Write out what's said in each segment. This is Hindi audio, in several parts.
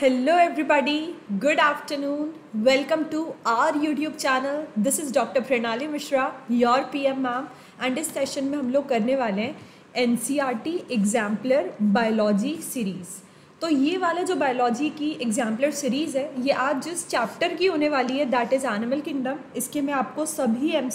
Hello everybody good afternoon welcome to our YouTube channel this is doctor Pranali Mishra your P M ma'am and इस सेशन में हम लोग करने वाले हैं N C R T exemplar biology series तो ये वाला जो बायोलॉजी की एग्जाम्पलर सीरीज़ है, ये आज जिस चैप्टर की होने वाली है दैट इज़ एनिमल किंगडम इसके मैं आपको सभी एम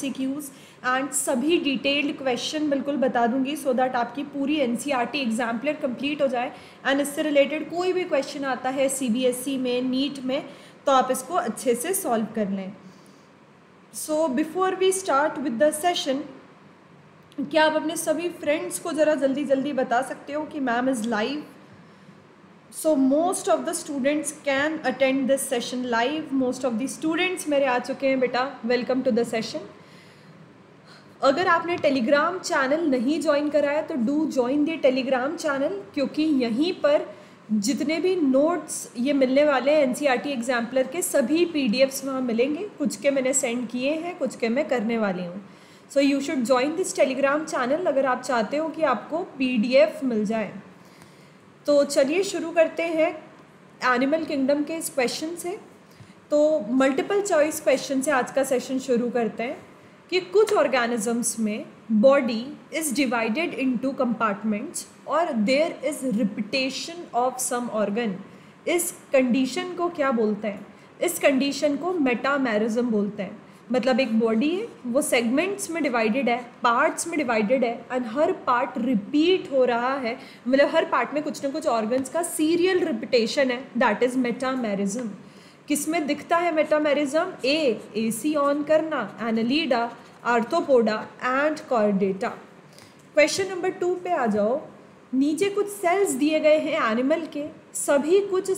एंड सभी डिटेल्ड क्वेश्चन बिल्कुल बता दूँगी सो so दैट आपकी पूरी N C R T exemplar complete हो जाए एंड इससे रिलेटेड कोई भी क्वेश्चन आता है सी बी एस ई में नीट में तो आप इसको अच्छे से सॉल्व कर लें। So before we start with the session क्या आप अपने सभी फ्रेंड्स को ज़रा जल्दी जल्दी बता सकते हो कि ma'am is live so most of the students can attend this session live most of the students मेरे आ चुके हैं, बेटा. वेलकम टू द सेशन अगर आपने टेलीग्राम चैनल नहीं ज्वाइन करा है तो do join the Telegram channel क्योंकि यहीं पर जितने भी नोट्स ये मिलने वाले हैं एन एग्जाम्पलर के, सभी पी डी एफ्स वहाँ मिलेंगे. कुछ के मैंने सेंड किए हैं, कुछ के मैं करने वाली हूँ. So you should join this Telegram channel अगर आप चाहते हो कि आपको पी डी एफ़ मिल जाए. तो चलिए शुरू करते हैं एनिमल किंगडम के इस क्वेश्चन से। तो मल्टीपल चॉइस क्वेश्चन से आज का सेशन शुरू करते हैं कि कुछ ऑर्गेनिजम्स में body is divided into compartments और there is repetition of some organ इस कंडीशन को क्या बोलते हैं? इस कंडीशन को मेटामेरिज्म बोलते हैं। मतलब एक बॉडी है वो सेगमेंट्स में डिवाइडेड है पार्ट्स में डिवाइडेड है एंड हर पार्ट रिपीट हो रहा है। मतलब हर पार्ट में कुछ ना कुछ ऑर्गन्स का सीरियल रिपीटेशन है। दैट इज़ मेटामेरिज्म किसमें दिखता है metamerism A A C on करना Annelida Arthropoda and Chordata question number two पे आ जाओ। नीचे कुछ सेल्स दिए गए हैं एनिमल के। सभी कुछ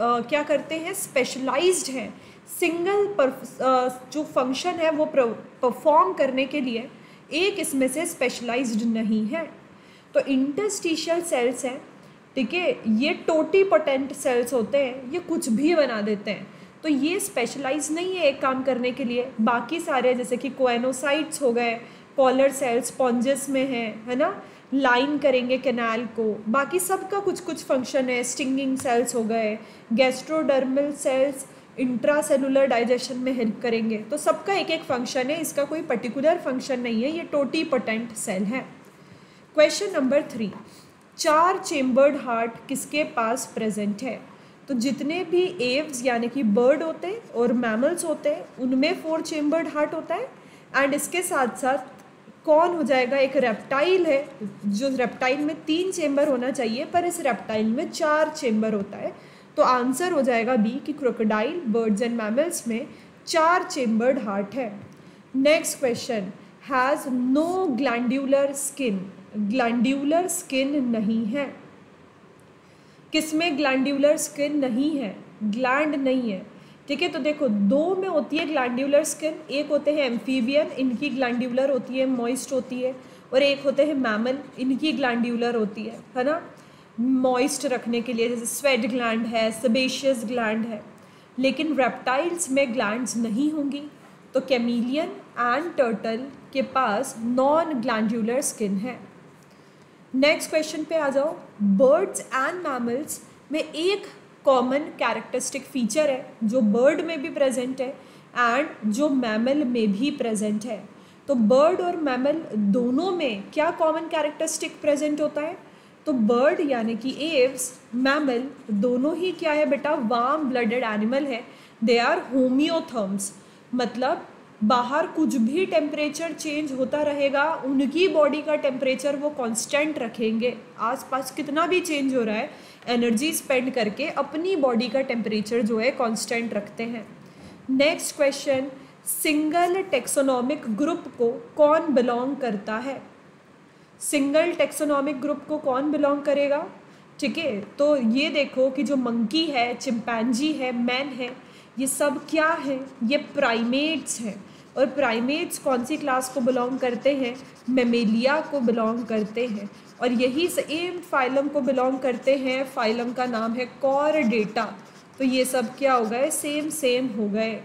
आ, क्या करते हैं? स्पेशलाइज्ड हैं। सिंगल जो फ़ंक्शन है, वो परफॉर्म करने के लिए एक इसमें से स्पेशलाइज्ड नहीं है। तो इंटरस्टिशियल सेल्स हैं, ठीक है? ये टोटी पोटेंट सेल्स होते हैं, ये कुछ भी बना देते हैं। तो ये स्पेशलाइज नहीं है एक काम करने के लिए। बाकी सारे, जैसे कि कोएनोसाइट्स हो गए कॉलर सेल्स पॉन्जेस में है है ना? लाइन करेंगे कैनाल को। बाकी सबका कुछ कुछ फ़ंक्शन है। स्टिंगिंग सेल्स हो गए gastrodermal cells intracellular digestion में हेल्प करेंगे। तो सबका एक एक फ़ंक्शन है, इसका कोई पर्टिकुलर फ़ंक्शन नहीं है, ये टोटी पोटेंट सेल है। क्वेश्चन नंबर थ्री चार चेम्बर्ड हार्ट किसके पास प्रेजेंट है? तो जितने भी एव्स यानी कि बर्ड होते हैं और मैमल्स होते हैं उनमें फोर चेम्बर्ड हार्ट होता है। एंड इसके साथ साथ कौन हो जाएगा? एक रेप्टाइल है, जो रेप्टाइल में तीन चेम्बर होना चाहिए, पर इस रेप्टाइल में चार चेम्बर होता है। तो आंसर हो जाएगा बी कि क्रोकोडाइल बर्ड्स एंड मैमल्स में चार चेम्बर्ड हार्ट है। Next question has no glandular skin glandular skin नहीं है। किसमें ग्लैंड्यूलर स्किन नहीं है? ग्लैंड नहीं है। ठीक है तो देखो, दो में होती है ग्लैंड्यूलर स्किन एक होते हैं एम्फीबियन इनकी ग्लैंड्यूलर होती है मॉइस्ट होती है, और एक होते हैं मैमल इनकी ग्लैंड्यूलर होती है है ना? मॉइस्ट रखने के लिए, जैसे स्वेट ग्लैंड है सबेशियस ग्लैंड है, लेकिन रेप्टाइल्स में ग्लैंड्स नहीं होंगी। तो कैमिलियन एंड टर्टल के पास नॉन ग्लैंडुलर स्किन है। नेक्स्ट क्वेश्चन पे आ जाओ। बर्ड्स एंड मैमल्स में एक कॉमन कैरेक्टरिस्टिक फीचर है, जो बर्ड में भी प्रेजेंट है एंड जो मैमल में भी प्रेजेंट है। तो बर्ड और मैमल दोनों में क्या कॉमन कैरेक्टरिस्टिक प्रेजेंट होता है? तो बर्ड यानी कि एव्स मैमल दोनों ही क्या है बेटा? वार्म ब्लडेड एनिमल है। दे आर होम्योथर्म्स मतलब बाहर कुछ भी टेम्परेचर चेंज होता रहेगा, उनकी बॉडी का टेम्परेचर वो कांस्टेंट रखेंगे। आसपास कितना भी चेंज हो रहा है एनर्जी स्पेंड करके अपनी बॉडी का टेम्परेचर जो है कांस्टेंट रखते हैं। Next question single taxonomic group को कौन बिलोंग करता है? सिंगल टेक्सोनॉमिक ग्रुप को कौन बिलोंग करेगा? ठीक है तो ये देखो कि जो मंकी है, चिंपैंजी है, मैन है, ये सब क्या है? ये प्राइमेट्स हैं। और प्राइमेट्स कौन सी क्लास को बिलोंग करते हैं? मेमेलिया को बिलोंग करते हैं। और यही सेम फाइलम को बिलोंग करते हैं। फाइलम का नाम है कॉर डेटा तो ये सब क्या हो गए? सेम सेम हो गए।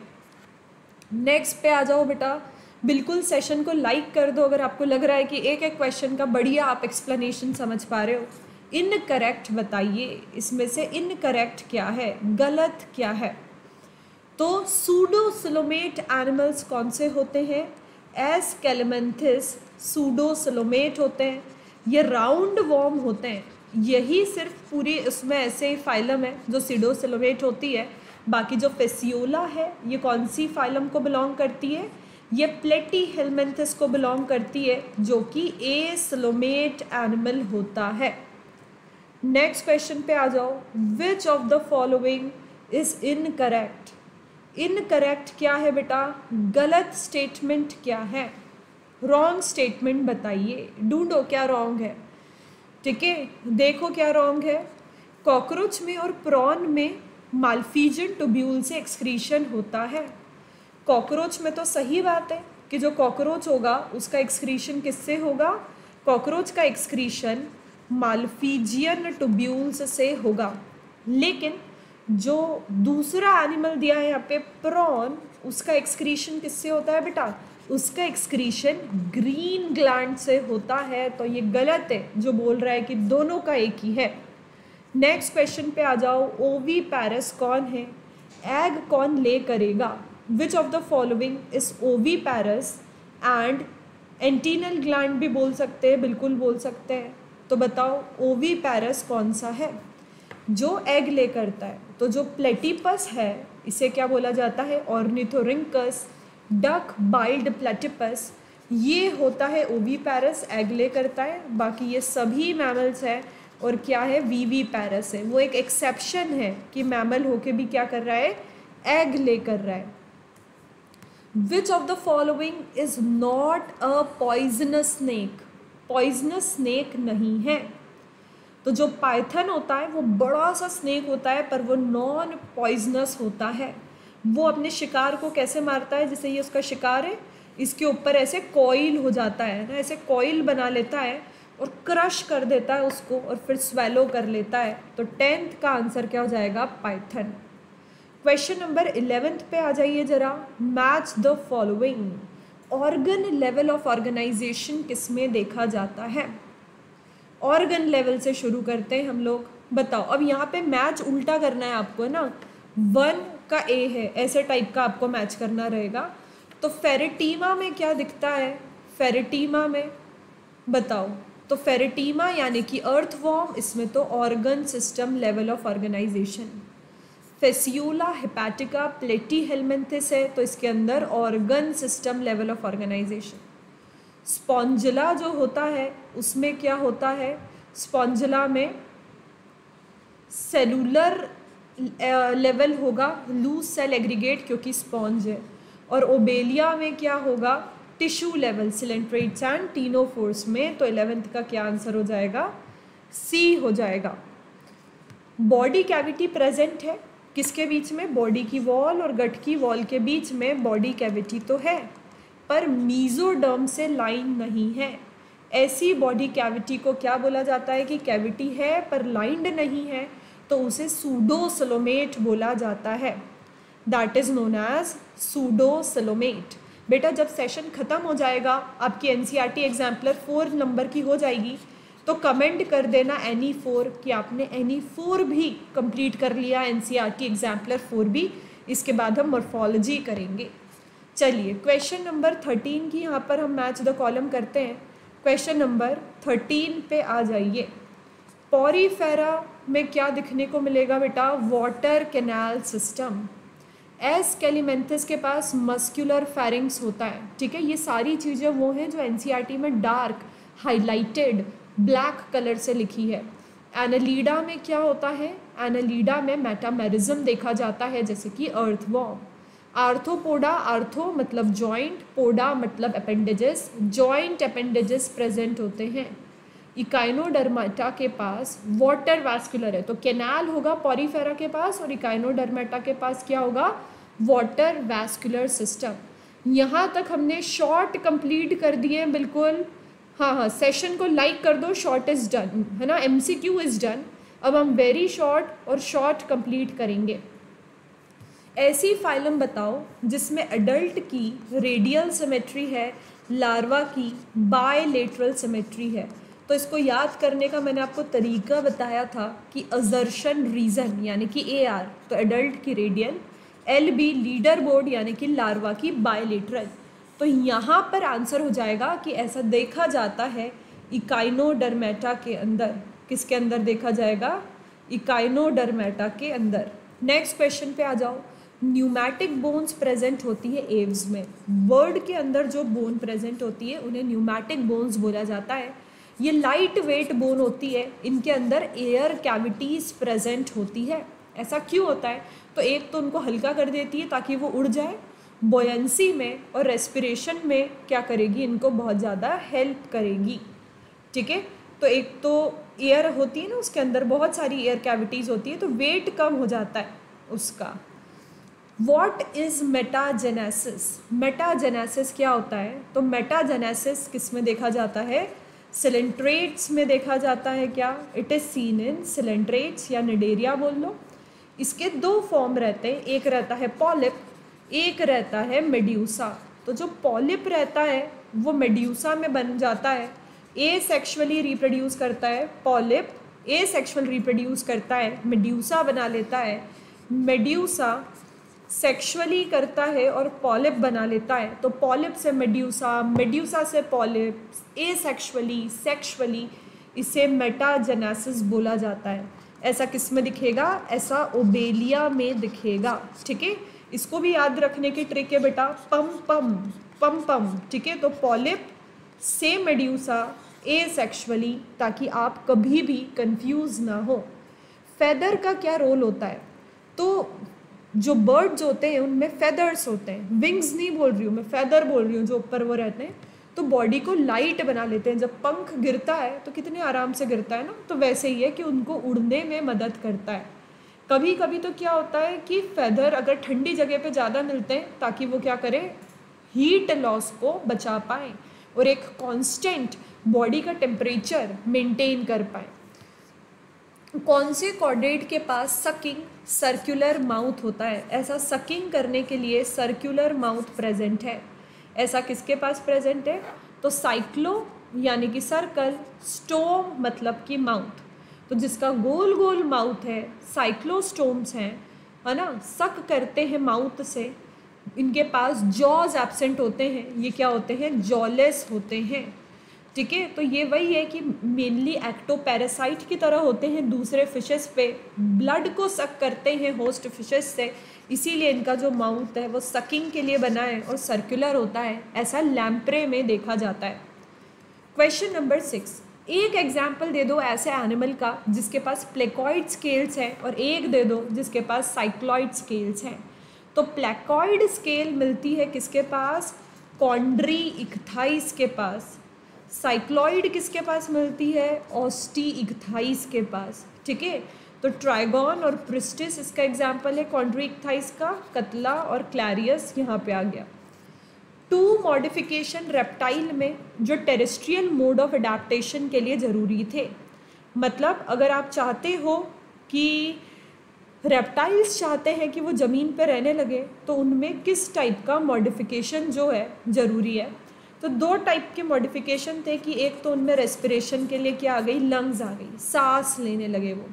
नेक्स्ट पे आ जाओ बेटा। बिल्कुल सेशन को लाइक कर दो अगर आपको लग रहा है कि एक एक क्वेश्चन का बढ़िया आप एक्सप्लेनेशन समझ पा रहे हो। इनकरेक्ट बताइए, इसमें से इनकरेक्ट क्या है, गलत क्या है? तो सूडोसिलोमेट एनिमल्स कौन से होते हैं? एस कैलमेंथिस सूडोसिलोमेट होते हैं। ये राउंड वॉर्म होते हैं। यही सिर्फ़ पूरी उसमें ऐसे फाइलम है जो सीडोसिलोमेट होती है। बाकी जो फेसियोला है, ये कौन सी फाइलम को बिलोंग करती है? ये प्लेटी हेलमेंथिस को बिलोंग करती है, जो कि ए सिलोमेट एनिमल होता है। नेक्स्ट क्वेश्चन पे आ जाओ। Which of the following is incorrect incorrect क्या है बेटा? गलत स्टेटमेंट क्या है? रॉन्ग स्टेटमेंट बताइए। ढूंढो क्या रॉन्ग है। ठीक है? देखो क्या रॉन्ग है। कॉकरोच में और प्रॉन में मालफीजन टोब्यूल से एक्सक्रीशन होता है। कॉकरोच में तो सही बात है कि जो कॉकरोच होगा, उसका एक्सक्रीशन किससे होगा? कॉकरोच का एक्सक्रीशन मालफीजियन टोब्यूल्स से होगा। लेकिन जो दूसरा एनिमल दिया है यहाँ पे प्रॉन उसका एक्सक्रीशन किससे होता है बेटा? उसका एक्सक्रीशन ग्रीन ग्लैंड से होता है। तो ये गलत है, जो बोल रहा है कि दोनों का एक ही है। नेक्स्ट क्वेश्चन पे आ जाओ। ओवी पैरस कौन है? एग कौन ले करेगा? Which of the following is oviparous and antennal gland भी बोल सकते हैं, बिल्कुल बोल सकते हैं। तो बताओ ओवी पैरस कौन सा है? जो एग ले करता है तो जो प्लेटिपस है, इसे क्या बोला जाता है? ऑर्निथोरिंकस डक बाइल्ड प्लेटिपस ये होता है ओवी पैरस एग ले करता है। बाकी ये सभी मैमल्स हैं और क्या है? वी वी पैरस है। वो एक एक्सेप्शन है कि मैमल होके भी क्या कर रहा है? एग ले कर रहा है। Which of the following is not a poisonous snake poisonous snake नहीं है। तो जो पाइथन होता है, वो बड़ा सा स्नेक होता है, पर वो नॉन पॉइजनस होता है। वो अपने शिकार को कैसे मारता है? जैसे ये उसका शिकार है, इसके ऊपर ऐसे कॉइल हो जाता है ना, ऐसे कॉइल बना लेता है और क्रश कर देता है उसको और फिर स्वेलो कर लेता है। तो टेंथ का आंसर क्या हो जाएगा? पाइथन क्वेश्चन नंबर इलेवेंथ पे आ जाइए ज़रा. Match the following organ level of organisation किसमें देखा जाता है? ऑर्गन लेवल से शुरू करते हैं हम लोग. बताओ. अब यहाँ पे मैच उल्टा करना है आपको ना? वन का ए है. ऐसे टाइप का आपको मैच करना रहेगा. तो फेरेटीमा में क्या दिखता है? फेरेटीमा में. बताओ. तो फेरेटीमा यानी कि अर्थ वॉर्म इसमें तो organ system level of organisation Fasciola hepatica Platyhelminthes है तो इसके अंदर organ system level of organisation Spongilla जो होता है, उसमें क्या होता है? स्पॉन्जिला में सेलुलर लेवल होगा लूज सेल एग्रीगेट क्योंकि स्पॉन्ज है. और ओबेलिया में क्या होगा? Tissue level coelenterates and ctenophores में तो एलेवेंथ का क्या आंसर हो जाएगा? सी हो जाएगा. बॉडी कैविटी प्रेजेंट है. किसके बीच में? बॉडी की वॉल और गट की वॉल के बीच में बॉडी कैविटी तो है, पर मीजोडर्म से लाइन नहीं है। ऐसी बॉडी कैविटी को क्या बोला जाता है कि कैविटी है, पर लाइंड नहीं है तो उसे सूडोसलोमेट बोला जाता है। That is known as pseudocoelomate. बेटा, जब सेशन ख़त्म हो जाएगा, आपकी N C R T exemplar four number की हो जाएगी। तो कमेंट कर देना एनी फोर कि आपने एनी फोर भी कंप्लीट कर लिया N C R T exemplar four भी। इसके बाद हम मॉर्फोलॉजी करेंगे। चलिए क्वेश्चन नंबर थर्टीन की यहाँ पर हम मैच द कॉलम करते हैं। क्वेश्चन नंबर थर्टीन पे आ जाइए। पॉरीफेरा में क्या दिखने को मिलेगा बेटा? Water canal system Aschelminthes के पास मस्कुलर फेरिंग्स होता है। ठीक है, ये सारी चीज़ें वो हैं जो एन में डार्क हाईलाइटेड ब्लैक कलर से लिखी है। एनालीडा में क्या होता है? एनालीडा में मेटामेरिज्म देखा जाता है, जैसे कि अर्थ वॉर्म आर्थोपोडा, आर्थो मतलब जॉइंट पोडा मतलब अपेंडेजेस जॉइंट अपेंडेजेस प्रेजेंट होते हैं। इकाइनोडर्माटा के पास वाटर वैस्कुलर है तो कैनाल होगा पॉरीफेरा के पास और इकाइनोडर्माटा के पास क्या होगा? वाटर वैस्कुलर सिस्टम यहाँ तक हमने शॉर्ट कंप्लीट कर दिए बिल्कुल। हाँ हाँ सेशन को लाइक कर दो शॉर्ट इज़ डन है ना? M C Q is done अब हम वेरी शॉर्ट और शॉर्ट कंप्लीट करेंगे। ऐसी फाइलम बताओ, जिसमें अडल्ट की रेडियल सिमेट्री है लार्वा की बायलेटरल सिमेट्री है। तो इसको याद करने का मैंने आपको तरीका बताया था कि अजर्शन रीज़न यानी कि ए आर तो एडल्ट की रेडियल एल बी लीडर बोर्ड यानी कि लार्वा की बायलेटरल तो यहाँ पर आंसर हो जाएगा कि ऐसा देखा जाता है इकाइनोडर्मेटा के अंदर। किसके अंदर देखा जाएगा? इकाइनोडर्मेटा के अंदर। नेक्स्ट क्वेश्चन पे आ जाओ। न्यूमैटिक बोन्स प्रेजेंट होती है एव्स में। बर्ड के अंदर जो बोन प्रेजेंट होती है, उन्हें न्यूमैटिक बोन्स बोला जाता है। ये लाइट वेट बोन होती है। इनके अंदर एयर कैविटीज़ प्रेजेंट होती है। ऐसा क्यों होता है? तो एक तो उनको हल्का कर देती है ताकि वो उड़ जाए। बोयंसी में और रेस्पिरेशन में क्या करेगी? इनको बहुत ज़्यादा हेल्प करेगी। ठीक है? तो एक तो एयर होती है ना उसके अंदर, बहुत सारी एयर कैविटीज़ होती है तो वेट कम हो जाता है उसका। वॉट इज़ मेटाजेनेसिस मेटाजेनेसिस क्या होता है? तो मेटाजेनेसिस किसमें देखा जाता है? सिलेंट्रेट्स में देखा जाता है क्या? It is seen in coelenterates या निडेरिया बोल लो। इसके दो फॉर्म रहते हैं। एक रहता है पॉलिप एक रहता है मेड्यूसा तो जो पॉलिप रहता है, वो मेड्यूसा में बन जाता है। ए सेक्शुअली रिप्रोड्यूस करता है, पॉलिप। ए सेक्शुअल रिप्रोड्यूस करता है मेड्यूसा बना लेता है। मेड्यूसा सेक्सुअली करता है और पॉलिप बना लेता है। तो पॉलिप से मेड्यूसा मेड्यूसा से पॉलिप ए सेक्शुअली सेक्शुअली इसे मेटाजेनेसिस बोला जाता है। ऐसा किसमें दिखेगा? ऐसा ओबेलिया में दिखेगा। ठीक है? इसको भी याद रखने की ट्रिक है बेटा, पम पम पम पम, ठीक है? तो पॉलिप से मेड्यूसा ए सेक्शुअली ताकि आप कभी भी कंफ्यूज ना हो। फेदर का क्या रोल होता है? तो जो बर्ड्स होते हैं, उनमें फेदर्स होते हैं। विंग्स नहीं बोल रही हूँ मैं फेदर बोल रही हूँ जो ऊपर वो रहते हैं। तो बॉडी को लाइट बना लेते हैं। जब पंख गिरता है तो कितने आराम से गिरता है ना? तो वैसे ही है कि उनको उड़ने में मदद करता है। कभी कभी तो क्या होता है कि फेदर अगर ठंडी जगह पे ज़्यादा मिलते हैं, ताकि वो क्या करें? हीट लॉस को बचा पाए और एक कांस्टेंट बॉडी का टेम्परेचर मेंटेन कर पाए। कौन से कॉर्डेट के पास सकिंग सर्कुलर माउथ होता है? ऐसा सकिंग करने के लिए सर्कुलर माउथ प्रेजेंट है। ऐसा किसके पास प्रेजेंट है? तो साइक्लो यानी कि सर्कल स्टोम मतलब कि माउथ तो जिसका गोल गोल माउथ है साइक्लोस्टोम्स हैं, है ना? सक करते हैं माउथ से। इनके पास जॉज एबसेंट होते हैं। ये क्या होते हैं? जॉलेस होते हैं। ठीक है? तो ये वही है कि मेनली एक्टोपैरासाइट की तरह होते हैं दूसरे फिशेस पे। ब्लड को सक करते हैं होस्ट फिशेस से। इसीलिए इनका जो माउथ है, वो सकिंग के लिए बना है और सर्कुलर होता है। ऐसा लैम्प्रे में देखा जाता है। क्वेश्चन नंबर सिक्स एक एग्ज़ाम्पल दे दो ऐसे एनिमल का, जिसके पास प्लेकॉइड स्केल्स हैं, और एक दे दो जिसके पास साइक्लॉइड स्केल्स हैं। तो प्लेकॉइड स्केल मिलती है किसके पास? कॉन्ड्री इकथाइस के पास। साइक्लॉइड किसके पास मिलती है? ऑस्टी इकथाइस के पास। ठीक है? तो ट्राइगॉन और प्रिस्टिस इसका एग्ज़ाम्पल है कॉन्ड्री इकथाइस का कतला और क्लैरियस यहाँ पे आ गया। टू मॉडिफिकेशन रेप्टाइल में जो टेरेस्ट्रियल मोड ऑफ़ अडेप्टेशन के लिए ज़रूरी थे। मतलब अगर आप चाहते हो कि रेप्टाइल्स चाहते हैं कि वो ज़मीन पर रहने लगे तो उनमें किस टाइप का मॉडिफिकेशन जो है ज़रूरी है? तो दो टाइप के मॉडिफिकेशन थे कि एक तो उनमें रेस्पिरेशन के लिए क्या आ गई? लंग्स आ गई, सांस लेने लगे वो।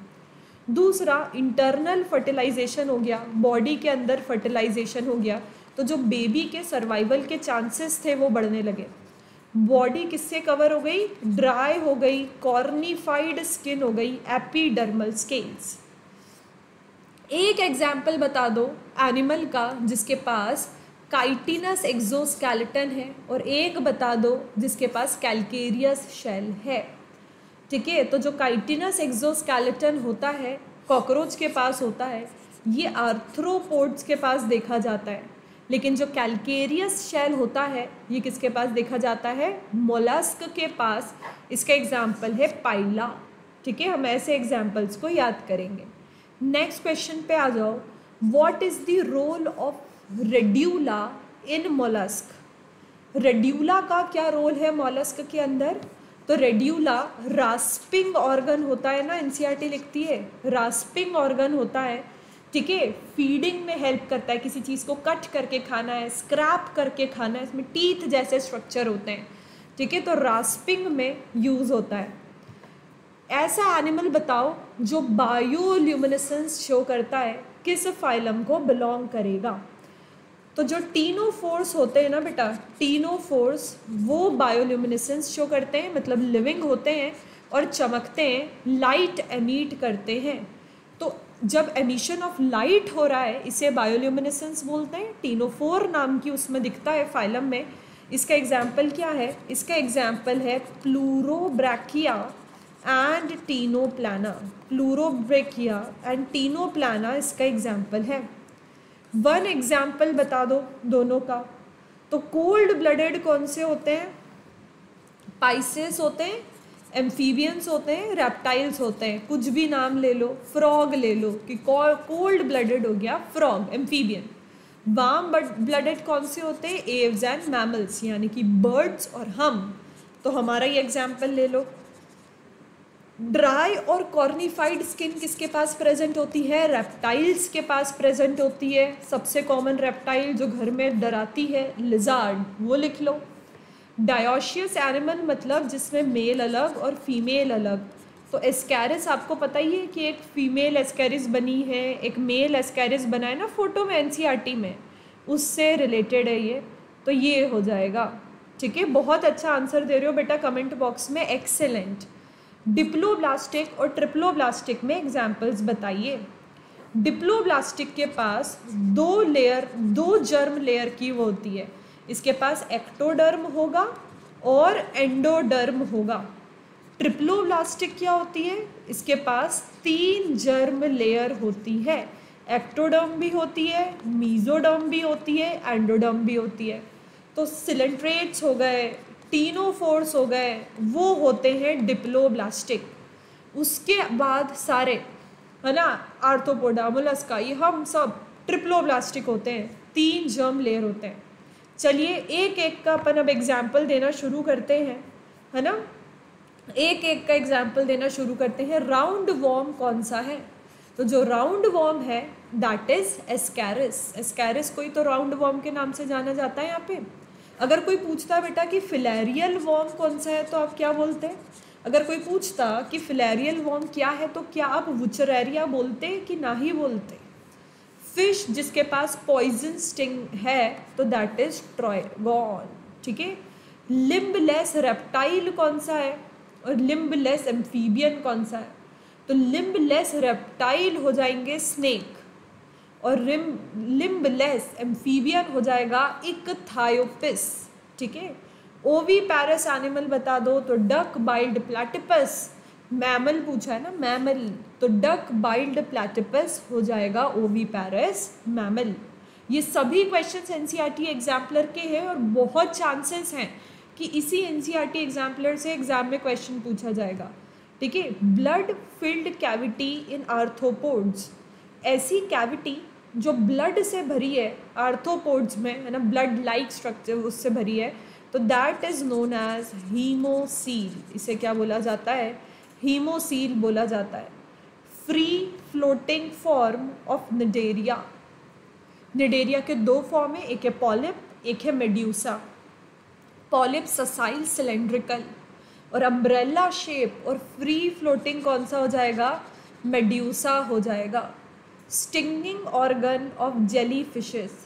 दूसरा, इंटरनल फर्टिलाइजेशन हो गया, बॉडी के अंदर फर्टिलाइजेशन हो गया। तो जो बेबी के सर्वाइवल के चांसेस थे, वो बढ़ने लगे। बॉडी किससे कवर हो गई? ड्राई हो गई कॉर्निफाइड स्किन हो गई एपीडर्मल स्केल्स एक एग्ज़ाम्पल बता दो एनिमल का, जिसके पास काइटिनस एक्जोस्केलेटन है, और एक बता दो, जिसके पास कैलकेरियस शेल है। ठीक है तो जो काइटिनस एक्सोस्केलेटन होता है कॉकरोच के पास होता है, ये आर्थ्रोपोड्स के पास देखा जाता है। लेकिन जो कैलकेरियस शेल होता है, ये किसके पास देखा जाता है? मोलस्क के पास। इसका एग्ज़ाम्पल है पाइला। ठीक है? हम ऐसे एग्जाम्पल्स को याद करेंगे। नेक्स्ट क्वेश्चन पे आ जाओ। What is the role of radula in mollusc radula का क्या रोल है मोलस्क के अंदर? तो रेड्यूला रास्पिंग ऑर्गन होता है ना एनसीईआरटी लिखती है? रास्पिंग ऑर्गन होता है। ठीक है फीडिंग में हेल्प करता है, किसी चीज़ को कट करके खाना है स्क्रैप करके खाना है इसमें टीथ जैसे स्ट्रक्चर होते हैं। ठीक है तो रास्पिंग में यूज़ होता है। ऐसा एनिमल बताओ, जो बायोल्यूमिनेसेंस शो करता है, किस फाइलम को बिलोंग करेगा? तो जो टीनो फोर्स होते हैं ना बेटा टीनो फोर्स वो बायोल्यूमिनेसेंस शो करते हैं मतलब लिविंग होते हैं और चमकते हैं लाइट एमीट करते हैं। तो जब एमिशन ऑफ़ लाइट हो रहा है, इसे बायोल्यूमिनेसेंस बोलते हैं टीनोफोर नाम की उसमें दिखता है फाइलम में। इसका एग्ज़ाम्पल क्या है? इसका एग्ज़ाम्पल है Pleurobrachia and Ctenoplana Pleurobrachia and Ctenoplana इसका एग्ज़ाम्पल है। वन एग्ज़ाम्पल बता दो दोनों का। तो कोल्ड ब्लडेड कौन से होते हैं? पाइसेस होते हैं एम्फीबियंस होते हैं रेप्टाइल्स होते हैं, कुछ भी नाम ले लो फ्रॉग ले लो, कि कोल्ड ब्लडेड हो गया फ्रॉग एम्फीबियन वार्म ब्लडेड कौन से होते हैं? एव्स एंड मैमल्स यानी कि बर्ड्स और हम. तो हमारा ये एग्ज़ाम्पल ले लो. ड्राई और कॉर्निफाइड स्किन किसके पास प्रेजेंट होती है? रेप्टाइल्स के पास प्रेजेंट होती है. सबसे कॉमन रेप्टाइल जो घर में डराती है लिजार्ड वो लिख लो. डायोशियस एनिमल मतलब जिसमें मेल अलग और फीमेल अलग। तो एस्कैरिस आपको पता ही है कि एक फ़ीमेल एस्कैरिस बनी है, एक मेल एस्कैरिस बना है ना फ़ोटो में एन e में। उससे रिलेटेड है ये। तो ये हो जाएगा। ठीक है? बहुत अच्छा आंसर दे रहे हो बेटा कमेंट बॉक्स में। एक्सेलेंट डिप्लोब्लास्टिक और ट्रिप्लोब्लास्टिक में एग्जाम्पल्स बताइए। डिप्लोब्लास्टिक के पास दो लेयर दो जर्म लेयर की वो होती है। इसके पास एक्टोडर्म होगा और एंडोडर्म होगा। ट्रिप्लोब्लास्टिक क्या होती है? इसके पास तीन जर्म लेयर होती है। एक्टोडर्म भी होती है मीजोडर्म भी होती है एंडोडर्म भी होती है। तो सिलेंट्रेट्स हो गए टीनोफोर्स हो गए, वो होते हैं डिप्लोब्लास्टिक उसके बाद सारे, है ना आर्थोपोडा मुलस्का ये हम सब ट्रिप्लोब्लास्टिक होते हैं, तीन जर्म लेयर होते हैं। चलिए एक एक का अपन अब एग्ज़ाम्पल देना शुरू करते हैं, है ना? एक एक का एग्ज़ाम्पल देना शुरू करते हैं। राउंड वॉर्म कौन सा है? तो जो राउंड वॉर्म है दैट इज़ एस्कैरिस एस्कैरिस कोई तो राउंड वॉर्म के नाम से जाना जाता है यहाँ पे। अगर कोई पूछता बेटा कि फिलेरियल वॉर्म कौन सा है तो आप क्या बोलते? हैं अगर कोई पूछता कि फिलेरियल वॉर्म क्या है तो क्या आप वुचरेरिया बोलते कि ना ही बोलते? फ़िश जिसके पास पॉइजन स्टिंग है तो दैट इज़ ट्रॉयगॉन ठीक है? लिम्बलेस रेप्टाइल कौन सा है? और लिम्बलेस एम्फीबियन कौन सा है? तो लिम्बलेस रेप्टाइल हो जाएँगे स्नेक और रिम लिम्बलेस एम्फीबियन हो जाएगा इक थायोपिस ठीक है? ओवी पैरस एनिमल बता दो तो डक बाइल्ड प्लेटिपस मैमल पूछा है ना? मैमल तो डक बाइल्ड प्लेटिपस हो जाएगा ओवी पैरस मैमल ये सभी question N C R T exemplar के हैं और बहुत चांसेस हैं कि इसी N C R T exemplar से एग्ज़ाम में क्वेश्चन पूछा जाएगा। ठीक है blood filled cavity in arthropods ऐसी कैविटी जो ब्लड से भरी है आर्थोपोड्स में, है ना ब्लड लाइक स्ट्रक्चर उससे भरी है तो that is known as haemocoel इसे क्या बोला जाता है? हीमोसील बोला जाता है। Free floating form of Cnidaria Cnidaria के दो फॉर्म है, एक है पॉलिप एक है मेड्यूसा पॉलिप ससाइल सिलेंड्रिकल और अम्ब्रेला शेप और फ्री फ्लोटिंग कौन सा हो जाएगा? मेड्यूसा हो जाएगा. Stinging organ of jelly fishes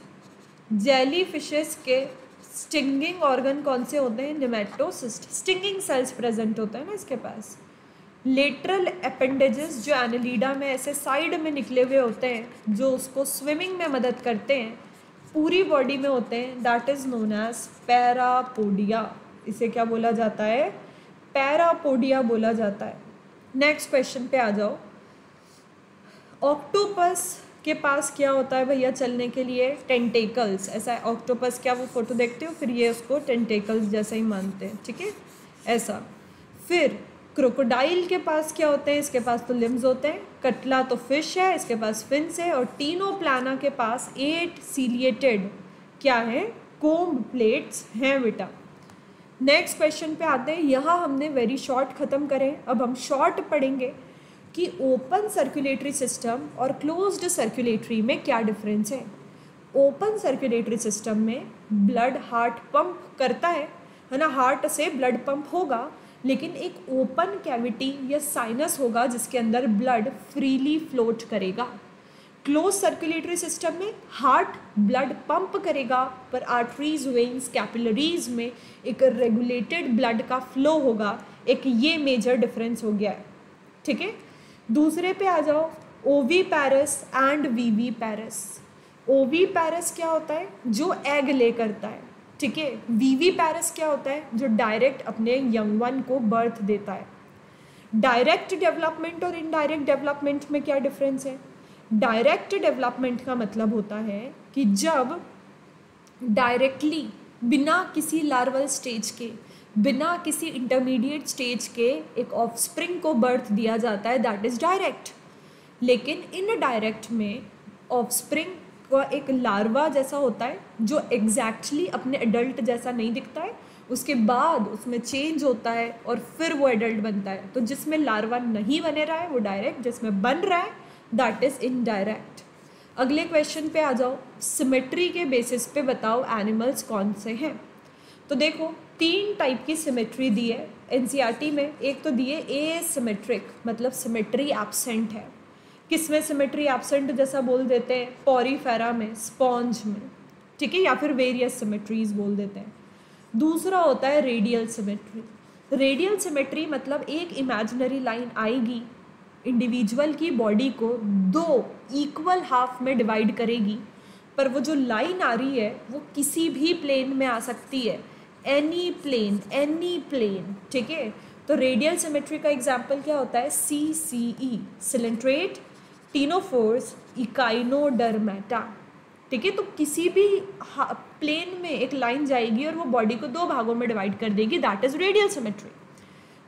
jelly fishes के स्टिंगिंग ऑर्गन कौन से होते हैं? निमेटोसिस्ट स्टिंगिंग सेल्स प्रेजेंट होते हैं ना इसके पास. लेटरल अपेंडेजेस जो एनलीडा में ऐसे साइड में निकले हुए होते हैं, जो उसको स्विमिंग में मदद करते हैं, पूरी बॉडी में होते हैं that is known as parapodia इसे क्या बोला जाता है? पैरापोडिया बोला जाता है. नेक्स्ट क्वेश्चन पे आ जाओ. ऑक्टोपस के पास क्या होता है भैया चलने के लिए? टेंटेकल्स ऐसा ऑक्टोपस क्या वो फ़ोटो देखते हो? फिर ये उसको टेंटेकल्स जैसा ही मानते हैं, ठीक है? ऐसा. फिर क्रोकोडाइल के पास क्या होते हैं? इसके पास तो लिम्स होते हैं, कटला तो फ़िश है, इसके पास फिन्स है और टीनो प्लाना के पास एट सीलिएटेड क्या है? कोम्ब प्लेट्स हैं बेटा। नेक्स्ट क्वेश्चन पे आते हैं। यहाँ हमने वेरी शॉर्ट ख़त्म करें अब हम शॉर्ट पढ़ेंगे कि ओपन सर्कुलेटरी सिस्टम और क्लोज्ड सर्कुलेटरी में क्या डिफरेंस है। ओपन सर्कुलेटरी सिस्टम में ब्लड हार्ट पंप करता है है ना? हार्ट से ब्लड पंप होगा लेकिन एक ओपन कैविटी या साइनस होगा जिसके अंदर ब्लड फ्रीली फ्लोट करेगा। क्लोज सर्कुलेटरी सिस्टम में हार्ट ब्लड पंप करेगा, पर आर्टरीज वेन्स कैपिलरीज में एक रेगुलेटेड ब्लड का फ्लो होगा। एक ये मेजर डिफरेंस हो गया है। ठीक है? दूसरे पे आ जाओ। ओवी पैरस एंड वीवी पैरस ओवी पैरस क्या होता है? जो एग ले करता है। ठीक है वीवी पैरस क्या होता है? जो डायरेक्ट अपने यंग वन को बर्थ देता है। डायरेक्ट डेवलपमेंट और इनडायरेक्ट डेवलपमेंट में क्या डिफरेंस है? डायरेक्ट डेवलपमेंट का मतलब होता है कि जब डायरेक्टली बिना किसी लार्वल स्टेज के, बिना किसी इंटरमीडिएट स्टेज के एक ऑफस्प्रिंग को बर्थ दिया जाता है दैट इज़ डायरेक्ट लेकिन इन डायरेक्ट में ऑफस्प्रिंग का एक लार्वा जैसा होता है, जो एग्जैक्टली exactly अपने एडल्ट जैसा नहीं दिखता है, उसके बाद उसमें चेंज होता है और फिर वो एडल्ट बनता है। तो जिसमें लार्वा नहीं बने रहा है, वो डायरेक्ट जिसमें बन रहा है दैट इज़ इनडायरेक्ट अगले क्वेश्चन पे आ जाओ। सिमेट्री के बेसिस पे बताओ एनिमल्स कौन से हैं। तो देखो, तीन टाइप की सिमेट्री दी है। एन e में एक तो दिए ए सिमेट्रिक मतलब सिमेट्री एबसेंट है। किसमें सिमेट्री एबसेंट जैसा बोल देते हैं? पॉरीफेरा में स्पॉन्ज में। ठीक है? या फिर वेरियस सिमेट्रीज बोल देते हैं। दूसरा होता है रेडियल सिमेट्री रेडियल सिमेट्री मतलब एक इमेजिनरी लाइन आएगी इंडिविजुअल की बॉडी को दो इक्वल हाफ़ में डिवाइड करेगी। पर वो जो लाइन आ रही है, वो किसी भी प्लेन में आ सकती है। एनी प्लेन एनी प्लेन ठीक है? तो रेडियल सिमेट्री का एग्ज़ाम्पल क्या होता है? C C E coelenterate ctenophores Echinodermata. ठीक है तो किसी भी प्लेन में एक लाइन जाएगी और वो बॉडी को दो भागों में डिवाइड कर देगी दैट इज़ रेडियल सिमेट्री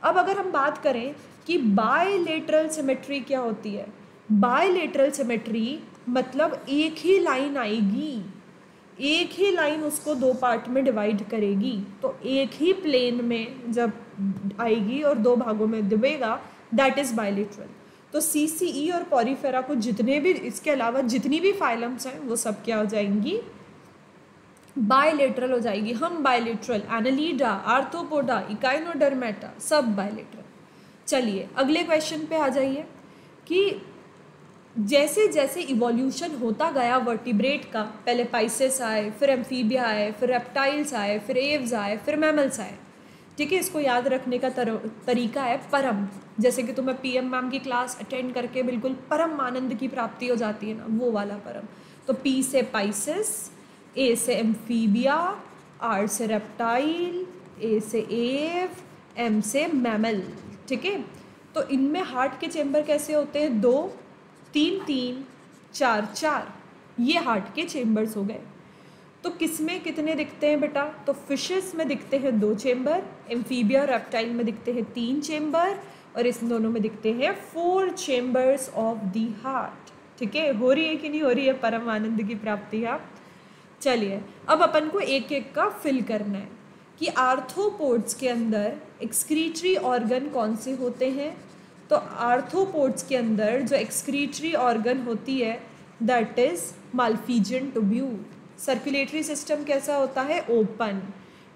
अब अगर हम बात करें कि बायलेटरल सिमेट्री क्या होती है? बायलेटरल सिमेट्री मतलब एक ही लाइन आएगी, एक ही लाइन उसको दो पार्ट में डिवाइड करेगी तो एक ही प्लेन में जब आएगी और दो भागों में दबेगा दैट इज़ बायलेटरल तो सी सी ई और पॉरीफेरा को जितने भी, इसके अलावा जितनी भी फाइलम्स हैं, वो सब क्या हो जाएँगी? बायलेटरल हो जाएगी। हम बायलेटरल एनालीडा आर्थोपोडा इकाइनोडर्मेटा सब बायलेटरल चलिए, अगले क्वेश्चन पे आ जाइए कि जैसे जैसे इवोल्यूशन होता गया वर्टिब्रेट का, पहले पाइसेस आए, फिर एम्फीबिया आए, फिर रेप्टाइल्स आए, फिर एव्स आए, फिर मैमल्स आए ठीक है इसको याद रखने का तर, तरीका है परम। जैसे कि तुम्हें पी एम मैम की क्लास अटेंड करके बिल्कुल परम आनंद की प्राप्ति हो जाती है ना वो वाला परम। तो पी से पाइसिस ए से एम्फीबिया आर से रेप्टाइल ए से एव एम से मैमल ठीक है? तो इनमें हार्ट के चेम्बर कैसे होते हैं? दो तीन तीन चार चार। ये हार्ट के चेम्बर्स हो गए। तो किसमें कितने दिखते हैं बेटा? तो फिशेस में दिखते हैं दो चेम्बर एम्फीबिया रेप्टाइल में दिखते हैं तीन चेम्बर और इस दोनों में दिखते हैं four chambers of the heart ठीक है? हो रही है कि नहीं हो रही है? परम आनंद की प्राप्ति आप चलिए, अब अपन को एक एक का फिल करना है कि आर्थोपोड्स के अंदर एक्सक्रीटरी ऑर्गन कौन से होते हैं? तो आर्थोपोड्स के अंदर जो एक्सक्रीटरी ऑर्गन होती है that is Malpighian tubule circulatory system कैसा होता है? ओपन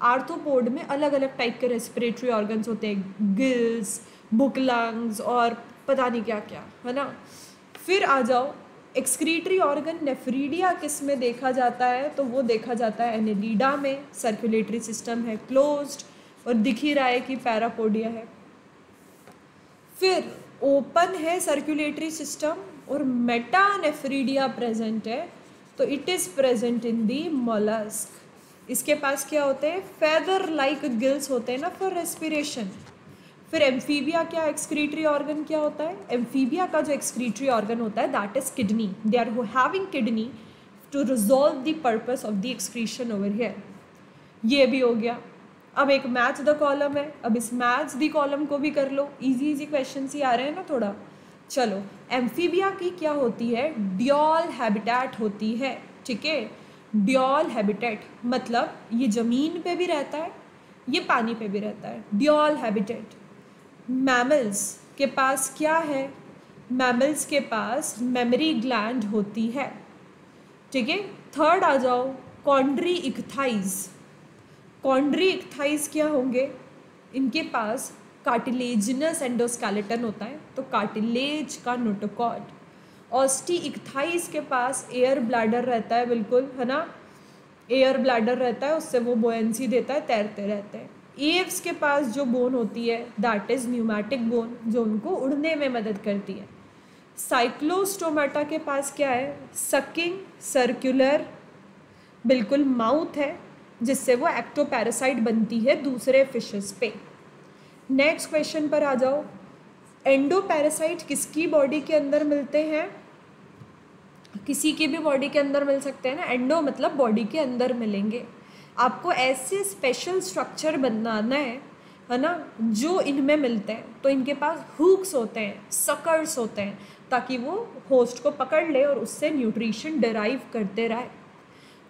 आर्थोपोड में अलग अलग टाइप के रेस्पिरेटरी ऑर्गन्स होते हैं. गिल्स बुक लंग्स और पता नहीं क्या क्या है ना? फिर आ जाओ. एक्सक्रीटरी ऑर्गन नेफ्रीडिया किसमें देखा जाता है? तो वो देखा जाता है एनेलीडा में. सर्कुलेटरी सिस्टम है क्लोज्ड और दिख ही रहा है कि पैरापोडिया है. फिर ओपन है सर्कुलेटरी सिस्टम और मेटानेफ्रीडिया प्रेजेंट है. तो it is present in the mollusc इसके पास क्या होते हैं? फेदर लाइक गिल्स होते हैं ना फॉर रेस्पिरेशन फिर एम्फीबिया क्या एक्सक्रीटरी ऑर्गन क्या होता है? एम्फीबिया का जो एक्सक्रीटरी ऑर्गन होता है that is kidney they are having kidney to resolve the purpose of the excretion over here ये भी हो गया। अब एक मैच द कॉलम है। अब इस मैच द कॉलम को भी कर लो। इजी इजी क्वेश्चन ही आ रहे हैं ना थोड़ा। चलो, एम्फीबिया की क्या होती है? ड्योल हैबिटेट होती है, ठीक है? ड्योल हैबिटेट मतलब ये ज़मीन पे भी रहता है, ये पानी पे भी रहता है। ड्योल हैबिटेट, मैमल्स के पास क्या है? मैमल्स के पास मेमोरी ग्लैंड होती है, ठीक है? थर्ड आ जाओ, कॉन्ड्री इकथाइज। कॉन्ड्री इकथाइज क्या होंगे? इनके पास कार्टिलेजिनस एंडोस्केलेटन होता है। तो कार्टिलेज का नोटोकॉड ऑस्टी इकथाइस के पास एयर ब्लैडर रहता है बिल्कुल, है ना? एयर ब्लैडर रहता है, उससे वो बोएंसी देता है, तैरते रहते हैं. एव्स के पास जो बोन होती है दैट इज़ न्यूमैटिक बोन जो उनको उड़ने में मदद करती है. साइक्लोस्टोमाटा के पास क्या है? सकिंग सर्कुलर बिल्कुल माउथ है, जिससे वो एक्टोपैरासाइट बनती है दूसरे फिशेस पे. नेक्स्ट क्वेश्चन पर आ जाओ. एंडोपैरासाइट किसकी बॉडी के अंदर मिलते हैं? किसी की भी बॉडी के अंदर मिल सकते हैं ना? एंडो मतलब बॉडी के अंदर मिलेंगे। आपको ऐसे स्पेशल स्ट्रक्चर बनाना है है ना? जो इनमें मिलते हैं। तो इनके पास हुक्स होते हैं सकर्स होते हैं, ताकि वो होस्ट को पकड़ ले और उससे न्यूट्रिशन डराइव करते रहे।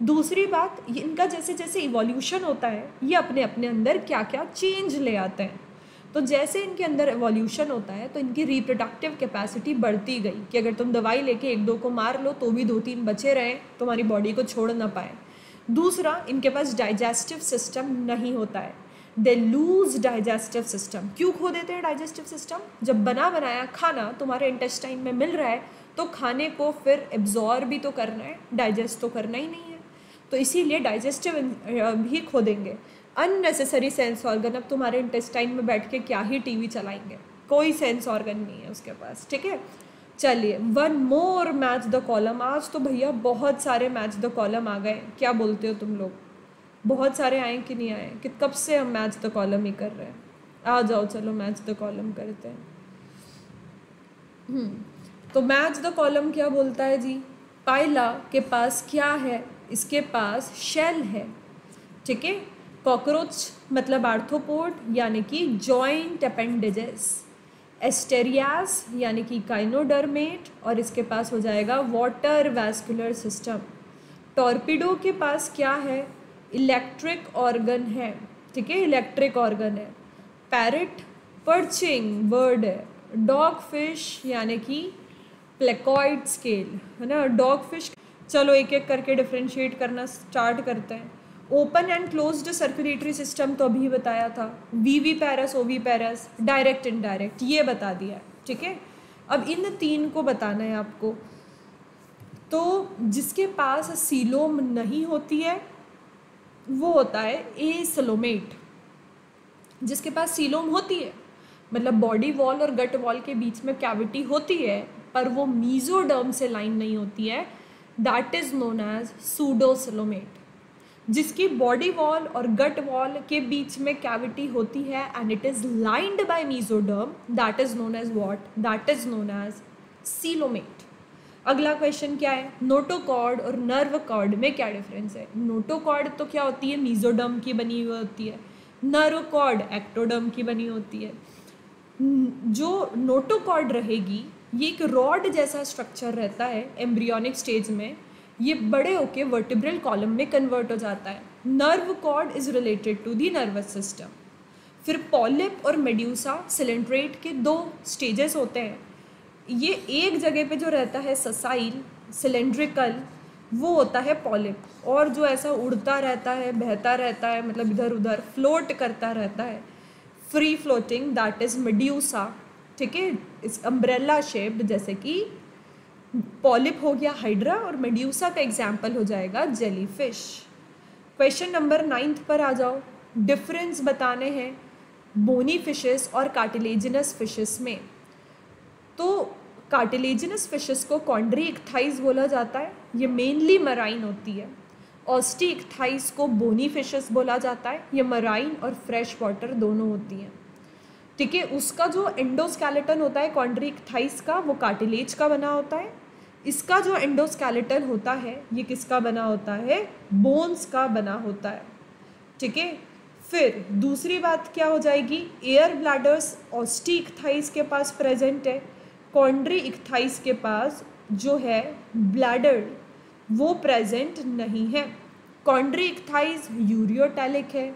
दूसरी बात इनका जैसे जैसे इवोल्यूशन होता है, ये अपने अपने अंदर क्या क्या चेंज ले आते हैं। तो जैसे इनके अंदर एवोल्यूशन होता है तो इनकी रिप्रोडक्टिव कैपेसिटी बढ़ती गई कि अगर तुम दवाई लेके एक दो को मार लो तो भी दो तीन बचे रहें, तुम्हारी बॉडी को छोड़ ना पाए। दूसरा, इनके पास डाइजेस्टिव सिस्टम नहीं होता है। दे लूज डाइजेस्टिव सिस्टम क्यों खो देते हैं डाइजेस्टिव सिस्टम जब बना बनाया खाना तुम्हारे इंटेस्टाइन में मिल रहा है तो खाने को फिर एब्जॉर्ब भी तो करना है डाइजेस्ट तो करना ही नहीं है। तो इसीलिए डाइजेस्टिव भी खो देंगे। अननेसेसरी सेंस ऑर्गन अब तुम्हारे इंटेस्टाइन में बैठ के क्या ही टीवी चलाएँगे? कोई सेंस ऑर्गन नहीं है उसके पास ठीक है? चलिए one more match the column आज तो भैया बहुत सारे मैच द कॉलम आ गए क्या बोलते हो तुम लोग? बहुत सारे आए कि नहीं आए? कि कब से हम मैच द कॉलम ही कर रहे हैं? आ जाओ चलो मैच द कॉलम करते हैं। हम्म, तो मैच द कॉलम क्या बोलता है जी? पाइला के पास क्या है? इसके पास शेल है ठीक है? कॉकरोच मतलब आर्थोपोड यानी कि जॉइंट अपेंडेजेस एस्टेरियास यानी कि काइनोडर्मेट, और इसके पास हो जाएगा वाटर वैस्कुलर सिस्टम टॉर्पिडो के पास क्या है? इलेक्ट्रिक ऑर्गन है, ठीक है? इलेक्ट्रिक ऑर्गन है. पैरट पर्चिंग बर्ड है. डॉग फ़िश यानी कि प्लेकॉइड स्केल है ना? डॉग फ़िश चलो एक एक करके डिफ्रेंशिएट करना स्टार्ट करते हैं. Open and closed circulatory system तो अभी बताया था। Viviparous oviparous direct indirect ये बता दिया ठीक है? अब इन तीन को बताना है आपको। तो जिसके पास सीलोम नहीं होती है, वो होता है ए सलोमेट जिसके पास सीलोम होती है मतलब बॉडी वॉल और गट वॉल के बीच में कैविटी होती है, पर वो मीजोडर्म से लाइन नहीं होती है that is known as pseudocoelomate जिसकी बॉडी वॉल और गट वॉल के बीच में कैविटी होती है and it is lined by mesoderm that is known as what that is known as coelomate अगला क्वेश्चन क्या है? नोटोकॉर्ड और नर्व कॉर्ड में क्या डिफरेंस है? नोटोकॉर्ड तो क्या होती है? मीजोडर्म की बनी हुई होती है। नर्व कॉर्ड एक्टोडर्म की बनी होती है। जो नोटोकॉर्ड रहेगी, ये एक रॉड जैसा स्ट्रक्चर रहता है एम्ब्रियोनिक स्टेज में ये बड़े होके वर्टिब्रल कॉलम में कन्वर्ट हो जाता है। Nerve cord is related to the nervous system फिर पॉलिप और मेड्यूसा सिलेंड्रेट के दो स्टेजेस होते हैं। ये एक जगह पे जो रहता है ससाइल सिलेंड्रिकल वो होता है पॉलिप और जो ऐसा उड़ता रहता है, बहता रहता है मतलब इधर उधर फ्लोट करता रहता है free floating that is medusa ठीक है? इस अम्ब्रेला शेप्ड जैसे कि पॉलिप हो गया हाइड्रा और मेड्यूसा का एग्ज़ाम्पल हो जाएगा jelly fish question number ninth पर आ जाओ. डिफरेंस बताने हैं बोनी फिशेस और कार्टिलेजिनस फिशेस में. तो कार्टिलेजिनस फिशेस को कॉन्ड्री इक्थाइज बोला जाता है. ये मेनली मराइन होती है. ऑस्टी इक्थाइज को बोनी फिशेस बोला जाता है. ये मराइन और फ्रेश वाटर दोनों होती हैं. ठीक है, उसका जो एंडोस्केलेटन होता है कॉन्ड्रिक थाइस का, वो कार्टिलेज का बना होता है. इसका जो एंडोस्केलेटन होता है, ये किसका बना होता है? बोन्स का बना होता है। ठीक है? फिर दूसरी बात क्या हो जाएगी? एयर ब्लैडर्स ऑस्टी इक्थाइस के पास प्रेजेंट है। कॉन्ड्री इक्थाइस के पास जो है ब्लैडर वो प्रेजेंट नहीं है। कॉन्ड्री इक्थाइस यूरियोटैलिक है।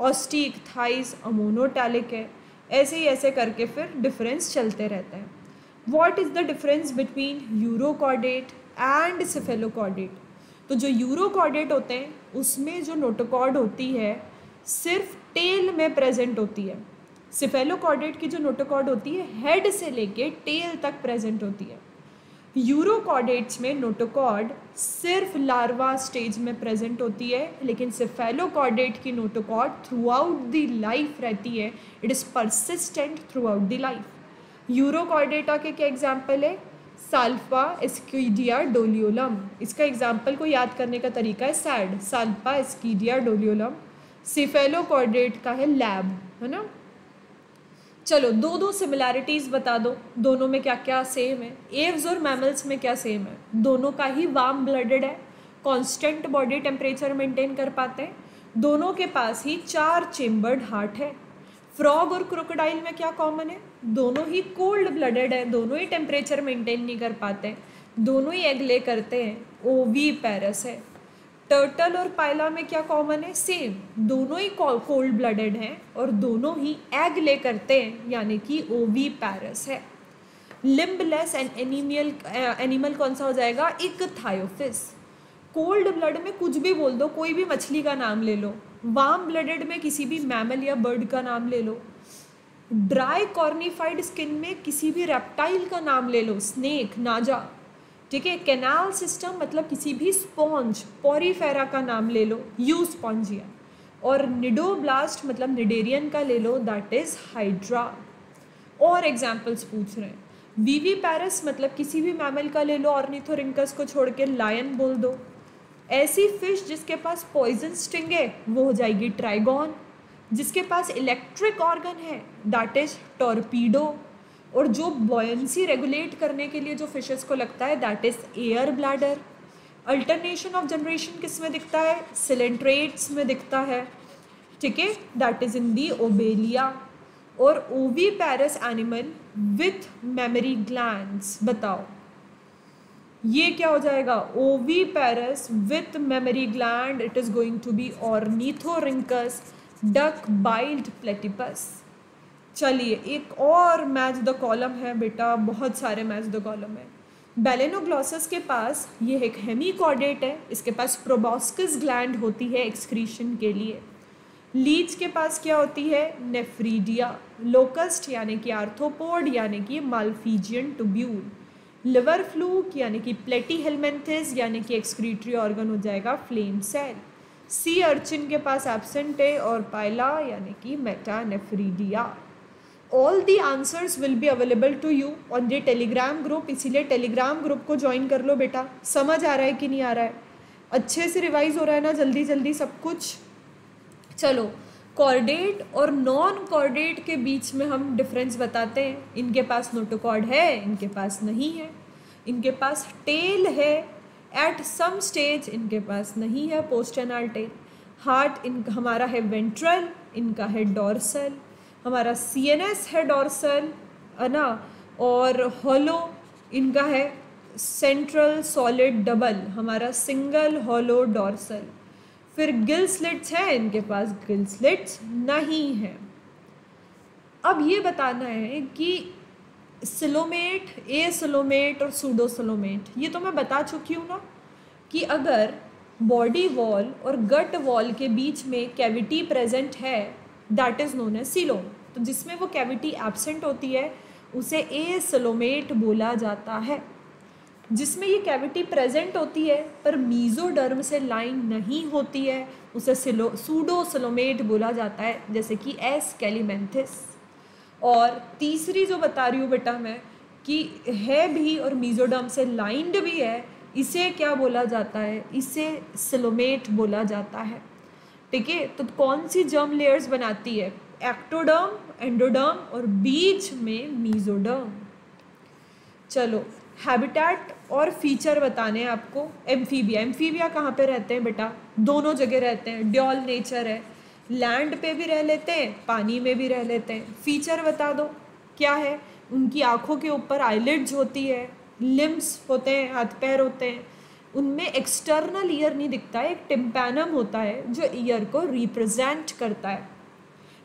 ऑस्टी इक्थाइस अमोनोटैलिक है। ऐसे ही ऐसे करके फिर डिफरेंस चलते रहते हैं। What is the difference between urochordate and cephalochordate तो जो यूरोकॉर्डेट होते हैं, उसमें जो नोटोकॉर्ड होती है, सिर्फ़ टेल में प्रेजेंट होती है। सिफेलोकॉर्डेट की जो नोटोकॉर्ड होती है हेड से लेके टेल तक प्रेजेंट होती है। यूरोकॉर्डेट्स में नोटोकॉर्ड सिर्फ़ लार्वा स्टेज में प्रेजेंट होती है, लेकिन सिफेलोकॉर्डेट की notochord throughout the life रहती है। It is persistent throughout the life urochordata के क्या एग्ज़ाम्पल है? साल्फा, एस्कीडिया, डोलियोलम। इसका एग्ज़ाम्पल को याद करने का तरीका है sad. Salpa, ascidia, doliolum. Cephalochordate का है लैब, है ना? चलो दो दो सिमिलैरिटीज़ बता दो। दोनों में क्या क्या सेम है? एव्स और मैमल्स में क्या सेम है? दोनों का ही वार्म ब्लडेड है। कांस्टेंट बॉडी टेम्परेचर मेंटेन कर पाते हैं। दोनों के पास ही चार चेम्बर्ड हार्ट है। फ्रॉग और क्रोकोडाइल में क्या कॉमन है? दोनों ही कोल्ड ब्लडेड है, दोनों ही टेम्परेचर मेंटेन नहीं कर पाते दोनों ही एग ले करते हैं ओवी पैरस है। टर्टल और पायला में क्या कॉमन है? सेम दोनों ही कोल्ड ब्लडेड हैं और दोनों ही एग ले करते हैं, यानी कि ओवी पैरस है। लिम्बलेस एंड एनिमियल एनिमल कौन सा हो जाएगा? एक थायोफिस कोल्ड ब्लड में कुछ भी बोल दो, कोई भी मछली का नाम ले लो, वार्म ब्लडेड में किसी भी मैमल या बर्ड का नाम ले लो ड्राई कॉर्निफाइड स्किन में किसी भी रेप्टाइल का नाम ले लो स्नेक नाजा, ठीक है? कैनाल सिस्टम मतलब किसी भी स्पॉन्ज पॉरीफेरा का नाम ले लो यू स्पॉन्जिया और निडोब्लास्ट मतलब निडेरियन का ले लो दैट इज़ हाइड्रा और एग्जाम्पल्स पूछ रहे हैं। वीवी पैरस मतलब किसी भी मैमल का ले लो ऑर्निथोरिंकस को छोड़ के लायन बोल दो ऐसी फ़िश जिसके पास पॉइजन स्टिंग है, वो हो जाएगी ट्राइगॉन जिसके पास इलेक्ट्रिक ऑर्गन है दैट इज़ टॉर्पीडो और जो बॉयंसी रेगुलेट करने के लिए जो फिशेस को लगता है that is air bladder alternation of generation किसमें दिखता है? सिलेंट्रेट्स में दिखता है. ठीक है? That is in the obelia और oviparous animal with mammary glands बताओ। ये क्या हो जाएगा? Oviparous with mammary gland it is going to be ornithorhynchus duck billed platypus चलिए, एक और मैच द कॉलम है बेटा, बहुत सारे मैच द कॉलम है। बेलेनोग्लॉसस के पास ये एक हेमीकॉर्डेट है, इसके पास प्रोबॉस्कस ग्लैंड होती है एक्सक्रीशन के लिए। लीच के पास क्या होती है? नेफ्रीडिया लोकस्ट यानी कि आर्थोपोड यानी कि मालफीजियन टूब्यूल लिवर फ्लूक यानी कि प्लेटी हेलमेंथिस यानी कि एक्सक्रीटरी ऑर्गन हो जाएगा फ्लेम सेल सी अर्चिन के पास एबसेंट है और पायला यानी कि metanephridia all the answers will be available to you on the Telegram group इसीलिए टेलीग्राम ग्रुप को ज्वाइन कर लो बेटा। समझ आ रहा है कि नहीं आ रहा है? अच्छे से रिवाइज हो रहा है ना? जल्दी जल्दी सब कुछ। चलो कॉर्डेट और नॉन कॉर्डेट के बीच में हम डिफरेंस बताते हैं। इनके पास नोटोकॉर्ड है, इनके पास नहीं है। इनके पास टेल है एट सम स्टेज इनके पास नहीं है पोस्ट एनाल टेल हार्ट इन, हमारा है वेंट्रल इनका है डॉर्सल हमारा सी एन एस है डॉर्सल है ना? और हॉलो इनका है सेंट्रल सॉलिड डबल हमारा सिंगल हॉलो डॉर्सल फिर गिल स्लिट्स है, इनके पास गिल स्लिट्स नहीं हैं। अब ये बताना है कि सिलोमेट, ए सिलोमेट और सूडो सिलोमेट, ये तो मैं बता चुकी हूँ ना कि अगर बॉडी वॉल और गट वॉल के बीच में कैविटी प्रेजेंट है that is known as coelom तो जिसमें वो कैविटी एबसेंट होती है, उसे ए सलोमेट बोला जाता है। जिसमें ये कैविटी प्रेजेंट होती है, पर मीजोडर्म से लाइन नहीं होती है, उसे सिलो सूडो बोला जाता है, जैसे कि एस कैलीमेंथिस और तीसरी जो बता रही हूँ बेटा मैं, कि है भी और मीजोडर्म से लाइंड भी है, इसे क्या बोला जाता है? इसे सिलोमेट बोला जाता है। ठीक है तो कौन सी जर्म लेयर्स बनाती है? एक्टोडर्म एंडोडर्म और बीच में मीजोडर्म चलो हैबिटेट और फीचर बताने हैं आपको एम्फीबिया एम्फीबिया कहाँ पे रहते हैं बेटा? दोनों जगह रहते हैं. ड्योल नेचर है. लैंड पे भी रह लेते हैं, पानी में भी रह लेते हैं. फीचर बता दो, क्या है? उनकी आँखों के ऊपर आईलिड्स होती है लिम्स होते हैं, हाथ पैर होते हैं. उनमें एक्सटर्नल ईयर नहीं दिखता, एक टिम्पैनम होता है, जो ईयर को रिप्रेजेंट करता है.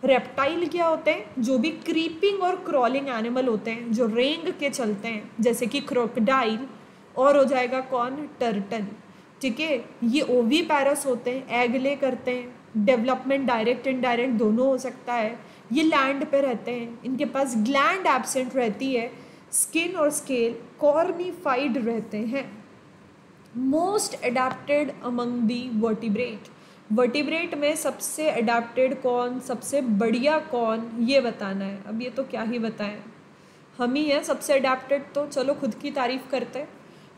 रेप्टाइल क्या होते हैं? जो भी क्रीपिंग और क्रॉलिंग एनिमल होते हैं, जो रेंग के चलते हैं, जैसे कि क्रोकडाइल और हो जाएगा कौन? टर्टल ठीक है? ये ओवी पैरस होते हैं एग ले करते हैं डेवलपमेंट डायरेक्ट इनडायरेक्ट दोनों हो सकता है। ये लैंड पे रहते हैं। इनके पास ग्लैंड एबसेंट रहती है। स्किन और स्केल कॉर्निफाइड रहते हैं। Most adapted among the vertebrate vertebrate में सबसे अडेप्टेड कौन, सबसे बढ़िया कौन, ये बताना है। अब ये तो क्या ही बताएँ। हम ही हैं, सबसे अडेप्टेड तो चलो खुद की तारीफ़ करते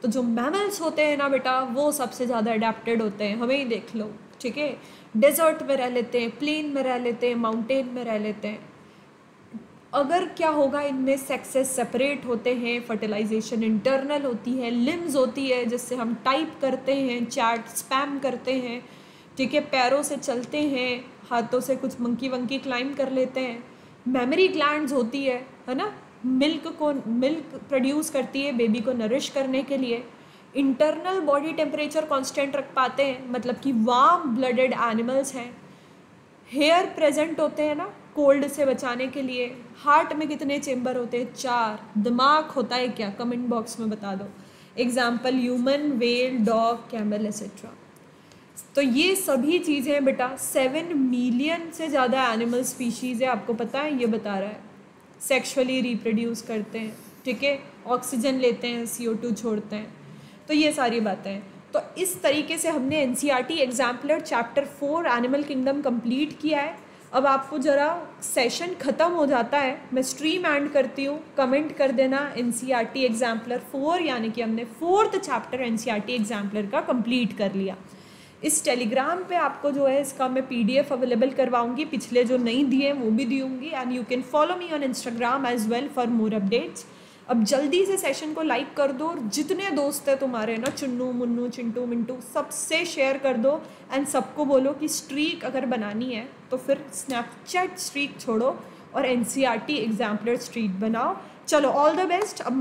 तो जो मैमल्स होते हैं ना बेटा, वो सबसे ज़्यादा अडेप्टेड होते हैं। हमें ही देख लो, ठीक है? डेजर्ट में रह लेते हैं प्लेन में रह लेते हैं माउंटेन में रह लेते हैं। अगर क्या होगा, इनमें सेक्सेस सेपरेट होते हैं फर्टिलाइजेशन इंटरनल होती है लिम्स होती है, जिससे हम टाइप करते हैं चैट स्पैम करते हैं, ठीक है? पैरों से चलते हैं, हाथों से कुछ मंकी वंकी क्लाइम कर लेते हैं। मेमोरी ग्लैंड्स होती है है ना? मिल्क को, मिल्क प्रोड्यूस करती है बेबी को नरिश करने के लिए। इंटरनल बॉडी टेम्परेचर कांस्टेंट रख पाते हैं मतलब कि वार्म ब्लडेड एनिमल्स हैं। हेयर प्रेजेंट होते हैं ना कोल्ड से बचाने के लिए। हार्ट में कितने चेम्बर होते हैं? चार। दिमाग होता है क्या? कमेंट बॉक्स में बता दो। Example human whale dog camel etcetera तो ये सभी चीज़ें बेटा। सेवन मिलियन से ज़्यादा एनिमल स्पीशीज़ है, आपको पता है? ये बता रहा है। सेक्सुअली रिप्रोड्यूस करते हैं, ठीक है? ऑक्सीजन लेते हैं सी ओ टू छोड़ते हैं। तो ये सारी बातें हैं। तो इस तरीके से हमने N C R T exemplar chapter four animal kingdom complete किया है। अब आपको ज़रा सेशन ख़त्म हो जाता है। मैं स्ट्रीम एंड करती हूँ। कमेंट कर देना N C R T exemplar four यानी कि हमने fourth chapter N C R T exemplar का कंप्लीट कर लिया। इस टेलीग्राम पे आपको जो है इसका मैं पीडीएफ अवेलेबल करवाऊँगी, पिछले जो नहीं दिए वो भी दूँगी and you can follow me on Instagram as well for more updates अब जल्दी से सेशन को लाइक कर दो और जितने दोस्त हैं तुम्हारे, ना, चुन्नू, मुन्नू, चिंटू, मिंटू, सबसे शेयर कर दो एंड सबको बोलो कि स्ट्रीक अगर बनानी है तो फिर स्नैपचैट स्ट्रीक छोड़ो और N C R T exemplar street बनाओ। चलो ऑल द बेस्ट अब